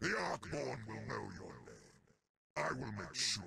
The Arkborn will know your name. I will make sure